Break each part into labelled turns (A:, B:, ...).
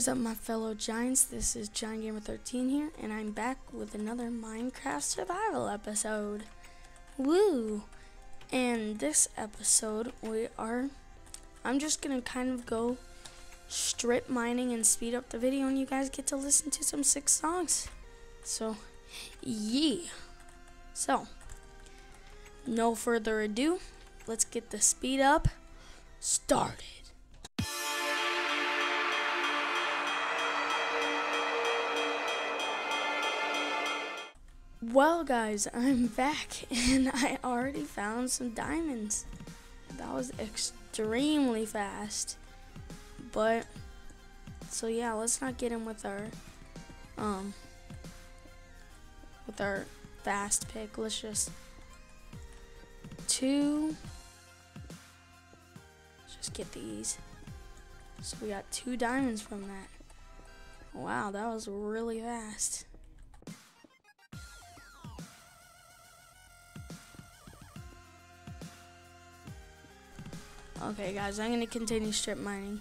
A: is up my fellow giants? This is Giant Gamer 13 here and I'm back with another Minecraft survival episode. Woo! And this episode we are I'm just gonna kind of go strip mining and speed up the video and you guys get to listen to some sick songs. So yeah. So no further ado, let's get the speed up started. Well, guys, I'm back and I already found some diamonds. That was extremely fast. But, so yeah, let's not get in with our, um, with our fast pick. Let's just, two, let's just get these. So we got two diamonds from that. Wow, that was really fast. Okay, guys, I'm going to continue strip mining.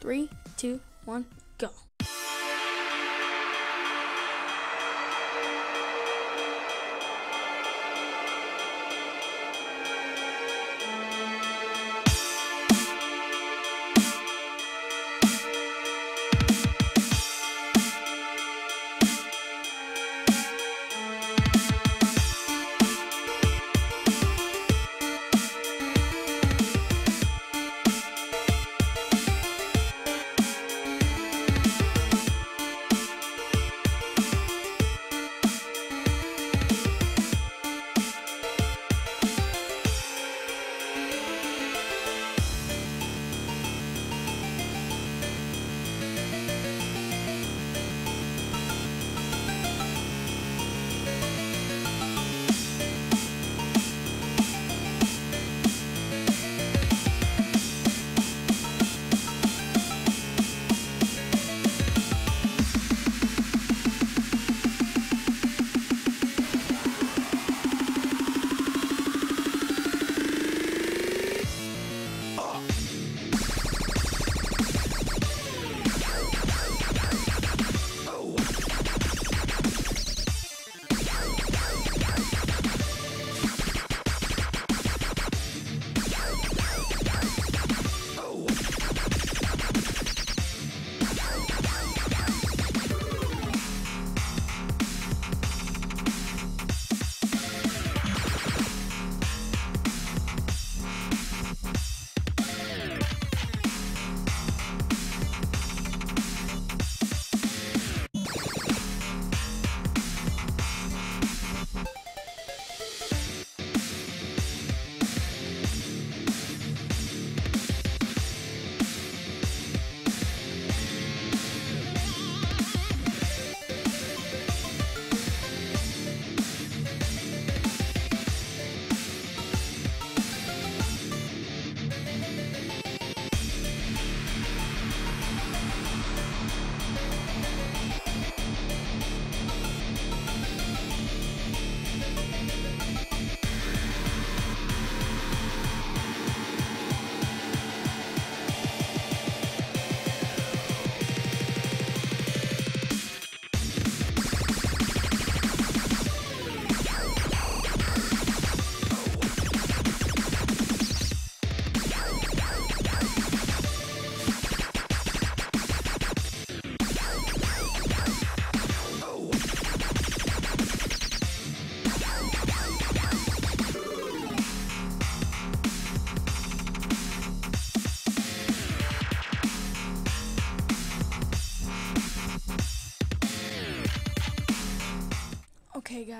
A: Three, two, one, go.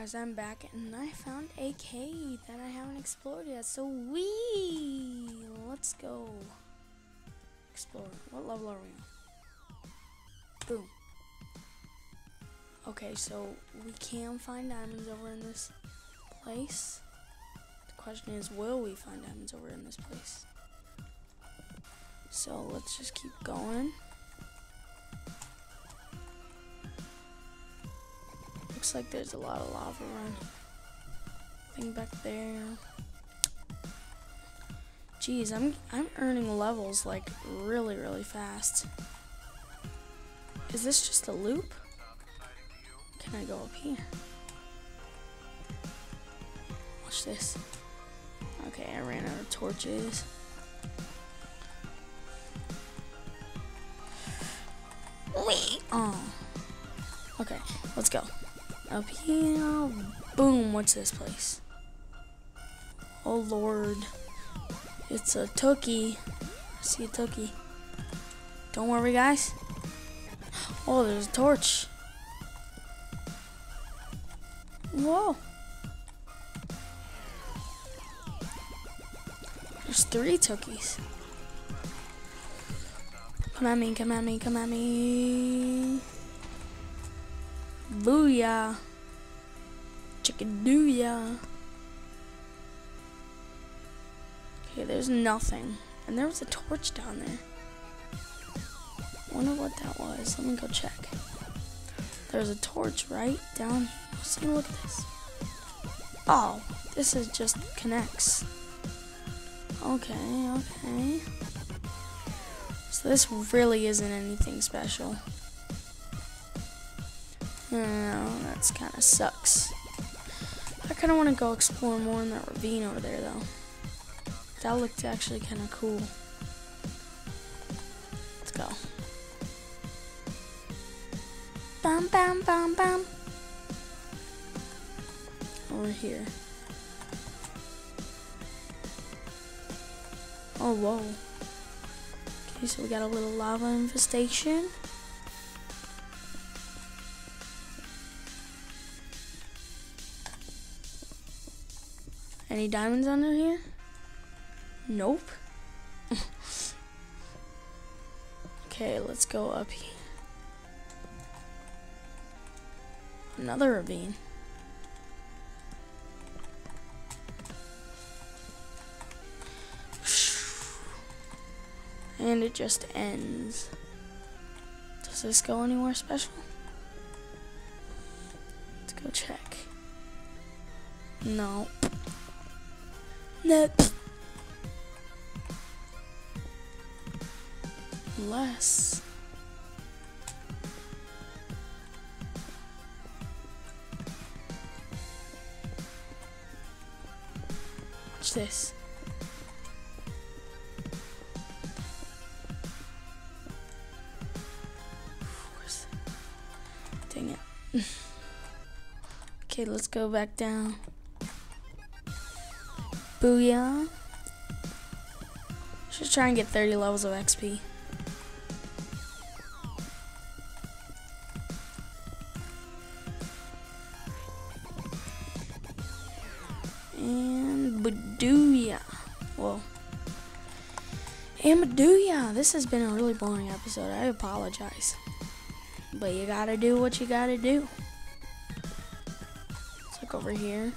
A: Guys, I'm back and I found a cave that I haven't explored yet, so we let's go explore. What level are we on? Boom. Okay, so we can find diamonds over in this place. The question is, will we find diamonds over in this place? So let's just keep going. Looks like there's a lot of lava around. Thing back there. Jeez, I'm I'm earning levels like really really fast. is this just a loop? Can I go up here? Watch this. Okay, I ran out of torches. Wait. Oh. Uh. Up here. Boom. What's this place? Oh lord. It's a Tookie. I see a Tookie. Don't worry, guys. Oh, there's a torch. Whoa. There's three Tookies. Come at me, come at me, come at me. Booyah. Chicken dooyah. Okay, there's nothing. And there was a torch down there. Wonder what that was. Let me go check. There's a torch right down. here. See, look at this. Oh, this is just connects. Okay, okay. So this really isn't anything special. No, that's kind of sucks. I kind of want to go explore more in that ravine over there, though. That looked actually kind of cool. Let's go. Bam, bam, bam, bam. Over here. Oh, whoa. Okay, so we got a little lava infestation. Any diamonds under here? Nope. okay, let's go up here. Another ravine. And it just ends. Does this go anywhere special? Let's go check. No. Nope. Less. Watch this. Dang it. okay, let's go back down. Booyah. Should try and get 30 levels of XP. And Badooya. Whoa. And Badooya. This has been a really boring episode. I apologize. But you gotta do what you gotta do. Let's look over here.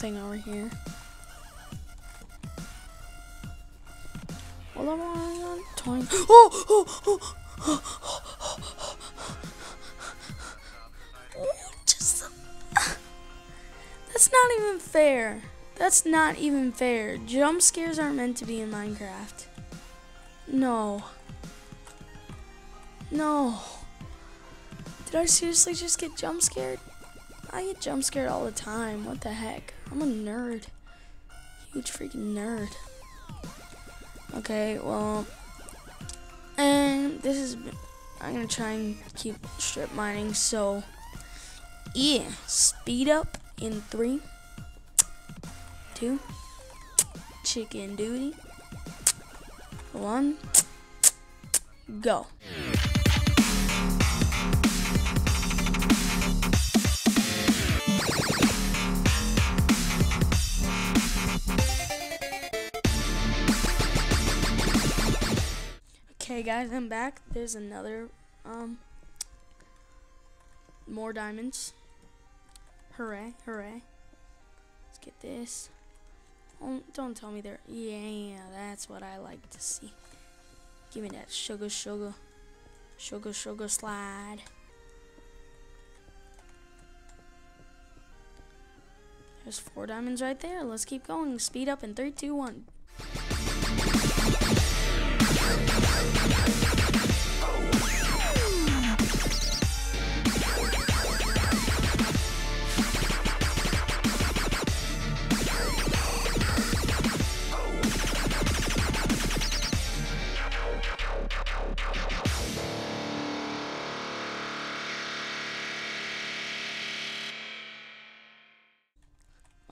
A: Nothing over here. On 20. Oh, oh, oh, oh, oh. That's not even fair. That's not even fair. Jump scares aren't meant to be in Minecraft. No. No. Did I seriously just get jump scared? I get jump scared all the time. What the heck? I'm a nerd. Huge freaking nerd. Okay, well, and this is, I'm gonna try and keep strip mining, so, yeah, speed up in three, two, chicken duty, one, go. Hey guys, I'm back. There's another, um, more diamonds. Hooray, hooray. Let's get this. Don't tell me there. Yeah, that's what I like to see. Give me that sugar, sugar. Sugar, sugar slide. There's four diamonds right there. Let's keep going. Speed up in three, two, one.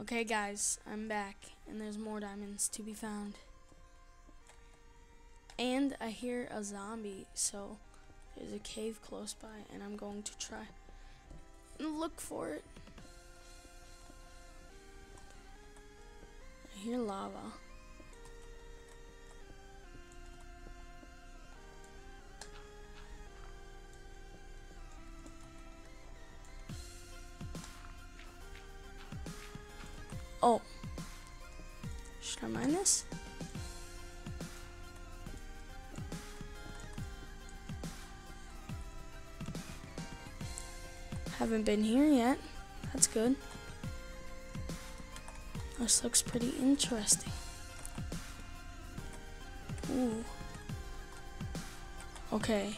A: Okay, guys, I'm back, and there's more diamonds to be found. And I hear a zombie, so there's a cave close by, and I'm going to try and look for it. I hear lava. Oh. Should I mine this? Haven't been here yet. That's good. This looks pretty interesting. Ooh. Okay.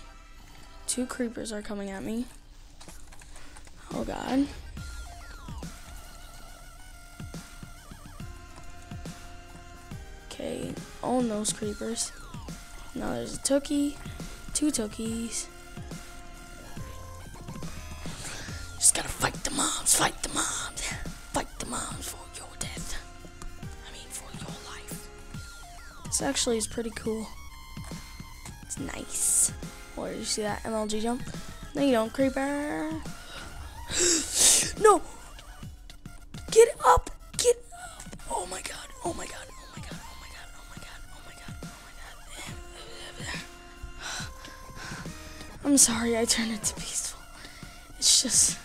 A: Two creepers are coming at me. Oh god. Okay, oh, own those creepers. Now there's a Tookie, two Tookies. Gotta fight the mobs, fight the mobs, fight the mobs for your death. I mean, for your life. This actually is pretty cool. It's nice. Where did you see that MLG jump? No, you don't, creeper. no! Get up! Get up! Oh my god, oh my god. Oh my god, oh my god, oh my god, oh my god, oh my god. I'm sorry I turned it to peaceful. It's just.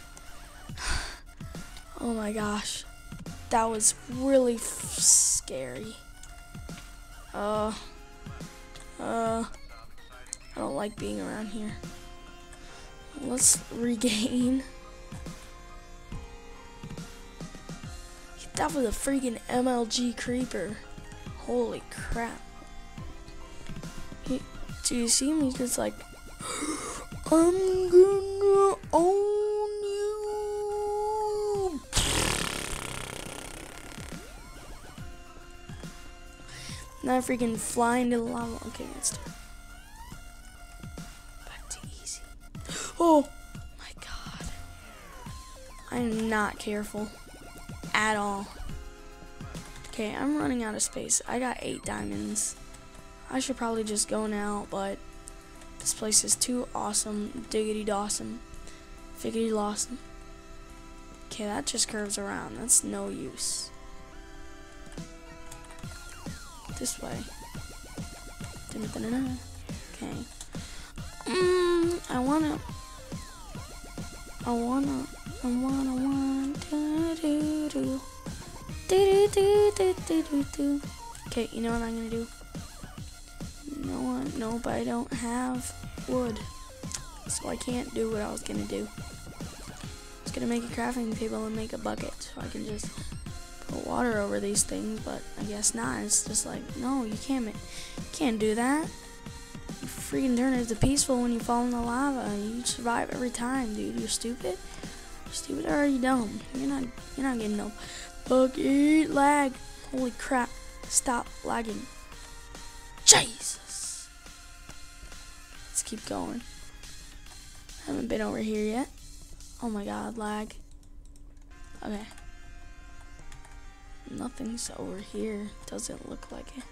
A: Oh my gosh. That was really scary. Uh. Uh. I don't like being around here. Let's regain. That was a freaking MLG creeper. Holy crap. He, do you see? He's just like. I'm gonna own Now I freaking fly into the lava. Okay, let's do. Back to easy. Oh my god. I'm not careful at all. Okay, I'm running out of space. I got eight diamonds. I should probably just go now, but this place is too awesome. Diggity Dawson. Figgity Lawson. Okay, that just curves around. That's no use. This way. Okay. Mmm, I wanna. I wanna. I wanna, want to do do. Do do do do do do. Okay, you know what I'm gonna do? No one, nope, I don't have wood. So I can't do what I was gonna do. I was gonna make a crafting table and make a bucket so I can just water over these things, but I guess not. It's just like, no, you can't, you can't do that. You freaking turn it to peaceful when you fall in the lava. You survive every time, dude. You're stupid. You're stupid or are you dumb? You're not, you're not getting no bucket lag. Holy crap! Stop lagging. Jesus. Let's keep going. Haven't been over here yet. Oh my god, lag. Okay. Nothing's over here. Doesn't look like it.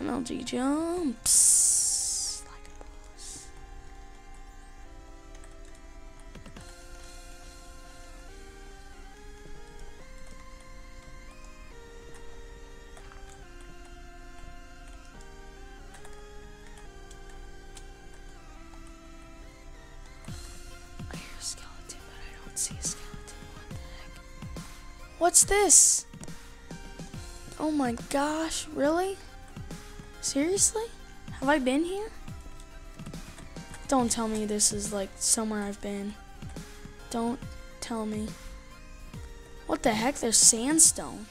A: MLG jumps. see a boss. I hear a skeleton. What the heck? What's this? Oh my gosh, really? Seriously? Have I been here? Don't tell me this is like somewhere I've been. Don't tell me. What the heck? There's sandstone.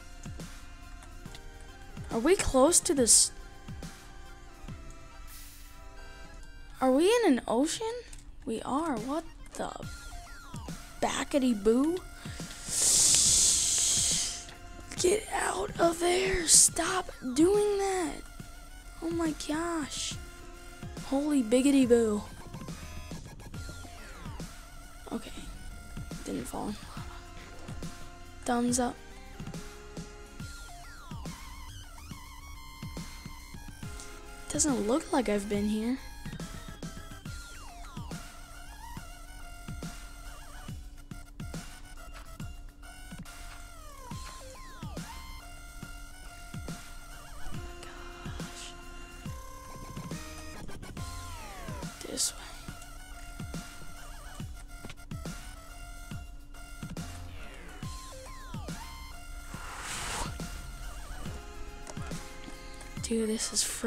A: Are we close to this? Are we in an ocean? We are. What the? Backety boo? Get out of there. Stop doing that. Oh my gosh. Holy biggity boo. Okay. Didn't fall. Thumbs up. Doesn't look like I've been here.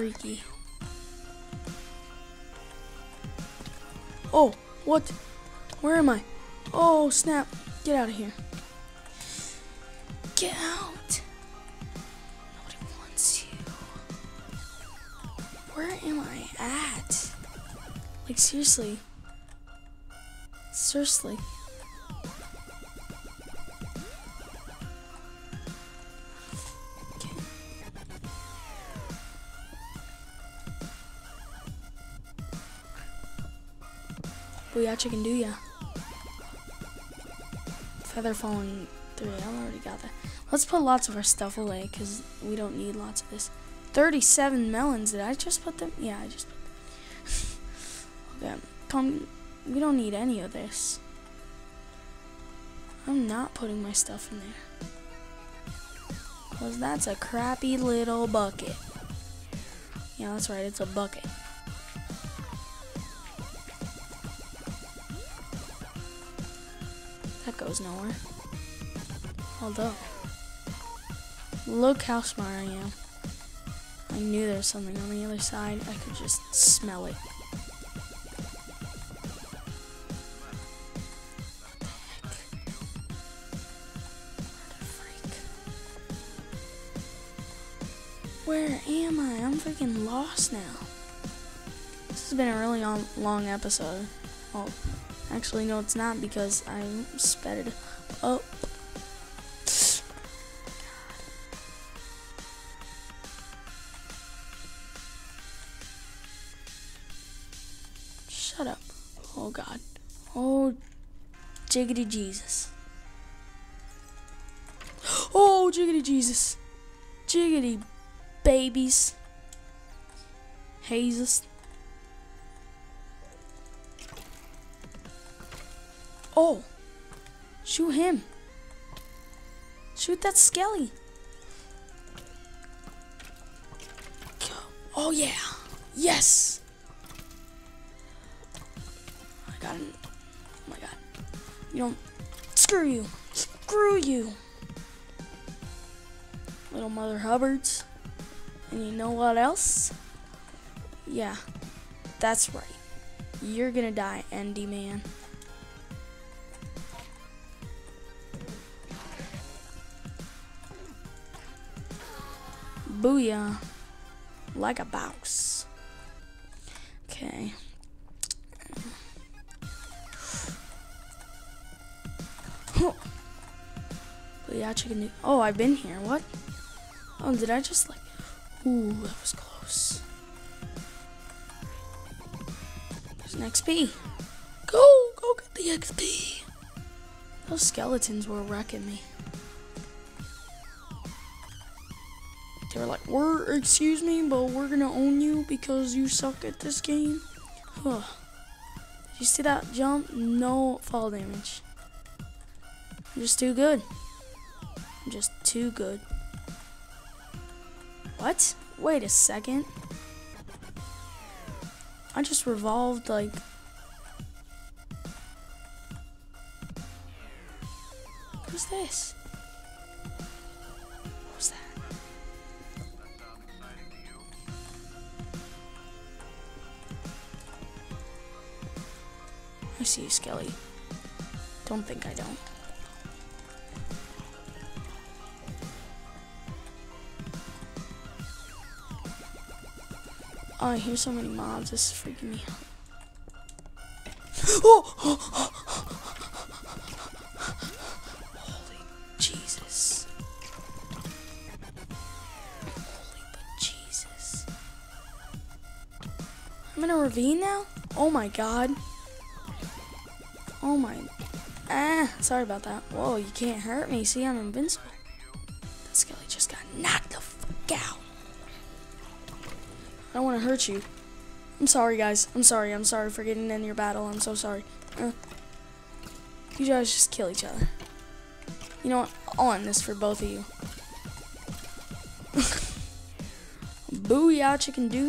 A: Freaky. Oh, what? Where am I? Oh, snap. Get out of here. Get out. Nobody wants you. Where am I at? Like, seriously. Seriously. Booyah chicken do ya. Feather falling 3, I already got that. Let's put lots of our stuff away because we don't need lots of this. 37 melons. Did I just put them? Yeah, I just put them. okay. Come. We don't need any of this. I'm not putting my stuff in there. Because that's a crappy little bucket. Yeah, that's right. It's a bucket. That goes nowhere. Although, look how smart I am. I knew there was something on the other side. I could just smell it. Where am I? I'm freaking lost now. This has been a really long, long episode. Oh, actually, no, it's not because I sped it up. Shut up. Oh, God. Oh, jiggity Jesus. Oh, jiggity Jesus. Jiggity babies. Hazes. Oh. Shoot him. Shoot that skelly. Oh yeah. Yes. I got him. Oh my god. You don't. Screw you. Screw you. Little Mother Hubbards. And you know what else? Yeah, that's right. You're gonna die, Endy Man. Booyah. Like a bounce. Okay. Booyah chicken. noodle. Oh, I've been here. What? Oh, did I just like. Ooh, that was close. There's an XP. Go, go get the XP. Those skeletons were wrecking me. They were like, we're, excuse me, but we're gonna own you because you suck at this game. Huh. Did you see that jump? No fall damage. I'm just too good. I'm just too good. What? Wait a second. I just revolved like. Who's this? See, you, Skelly. Don't think I don't. Oh, I hear so many mobs. This is freaking me out. Oh! oh. Holy Jesus. Holy but Jesus. I'm in a ravine now? Oh my god. Oh my. Ah, sorry about that. Whoa, you can't hurt me. See, I'm invincible. That skelly just got knocked the fuck out. I don't want to hurt you. I'm sorry, guys. I'm sorry. I'm sorry for getting in your battle. I'm so sorry. Uh, you guys just kill each other. You know what? I'll end this for both of you. Booyah, chicken do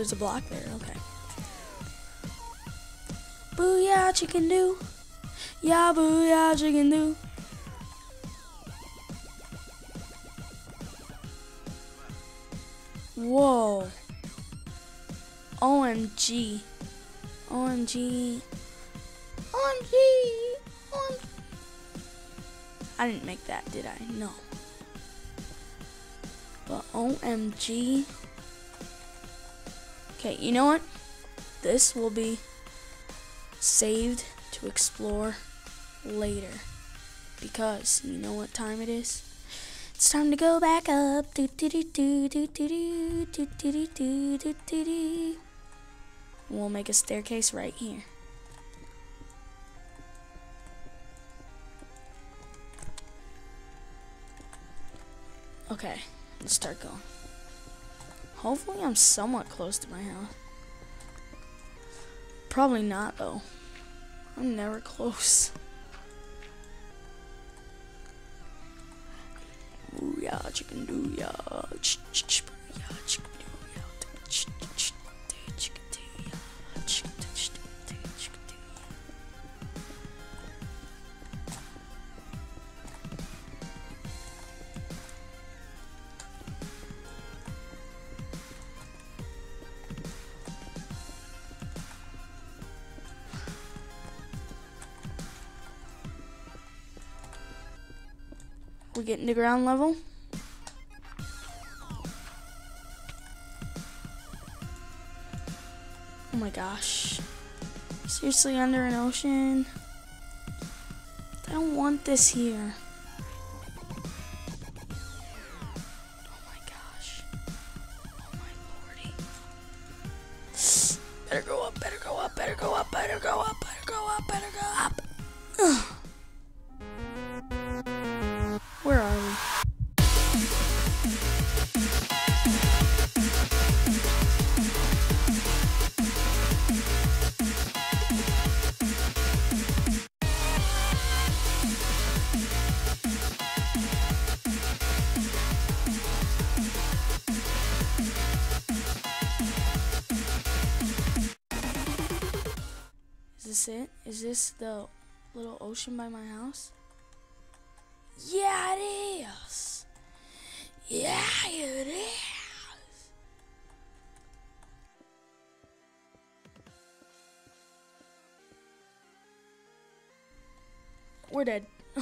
A: there's a block there. Okay. Booyah, chicken do. Yeah, booyah, chicken do. Whoa. OMG. OMG. OMG. OMG. I didn't make that, did I? No. But OMG. Okay, you know what? This will be saved to explore later. Because you know what time it is? It's time to go back up. Do do do do do do do do do do do. We'll make a staircase right here. Okay, let's start going. Hopefully I'm somewhat close to my house. Probably not though. I'm never close. Chicken. Ch ch. Ch ch getting to ground level? Oh my gosh. Seriously, under an ocean? I don't want this here. The little ocean by my house? Yeah, it is. Yeah, it is. We're dead.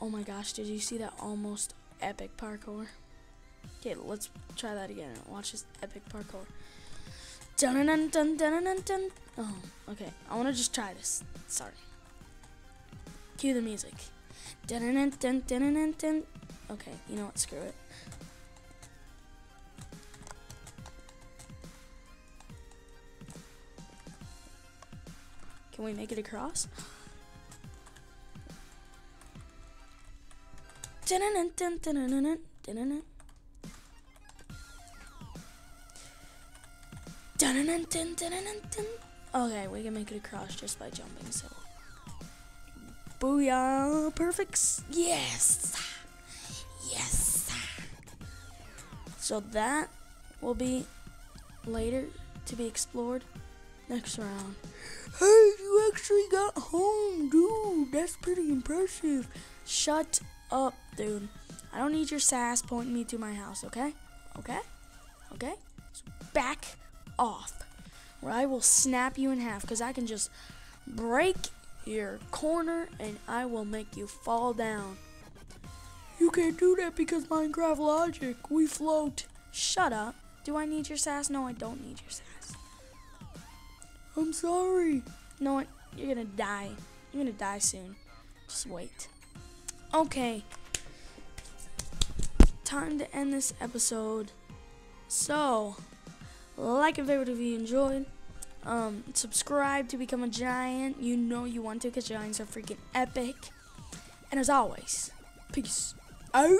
A: oh my gosh, did you see that almost epic parkour? Okay, let's try that again. Watch this epic parkour. Dun dun dun dun dun dun. Oh, okay. I want to just try this. Sorry. Cue the music. Dun dun dun dun dun dun. Okay, you know what? Screw it. Can we make it across? Dun dun dun dun dun dun dun dun. Okay, we can make it across just by jumping. So, booyah! Perfect. Yes, yes. So that will be later to be explored next round. Hey, you actually got home, dude. That's pretty impressive. Shut up, dude. I don't need your sass pointing me to my house, okay? Okay? Okay? So back off, or I will snap you in half because I can just break your corner and I will make you fall down. You can't do that because Minecraft logic. We float. Shut up. Do I need your sass? No, I don't need your sass. I'm sorry. No, you're gonna die. You're gonna die soon. Just wait. Okay. Time to end this episode. So, like and favorite if you enjoyed. Um, subscribe to become a giant. You know you want to because giants are freaking epic. And as always, peace out.